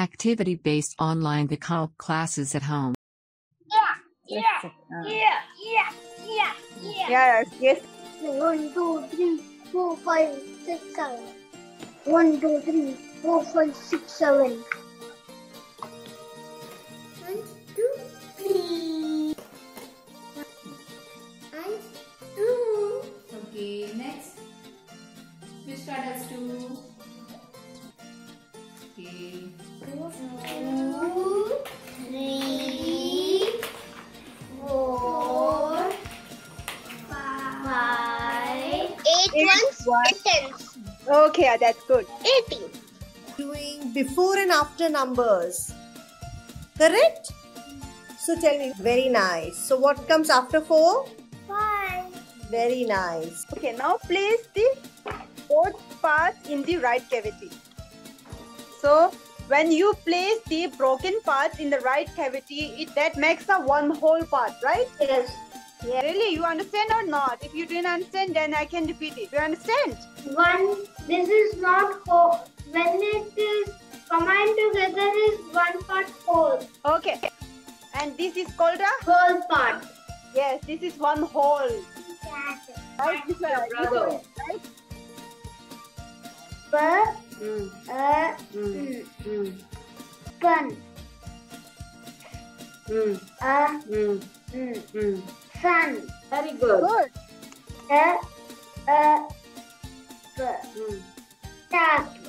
Activity based online the calc classes at home. Yeah, Uh, yeah, yeah, yeah, yeah. Yes, yes. One, two, three, four, five, six, seven. One, two, three, four, five, six, seven. Five, eight Eight ones, ones. tens, Okay, that's good. eighteen. doing before and after numbers. Correct? So tell me, very nice. So what comes after 4? Five. Very nice. Okay, now place the both parts in the right cavity. So when you place the broken parts in the right cavity, it that makes a one whole part, right? Yes. Yeah. Really, you understand or not? If you didn't understand, then I can repeat it. You understand? One. This is not whole. When it is combined together, is one part whole. Okay. And this is called a Whole part. yes. This is one whole. Right? This one, this Bravo. one, right? But Mm, uh, mm, mm, fun. mm, mm, mm, mm. Sun. Very good. Good. Uh, uh, Mm. tap.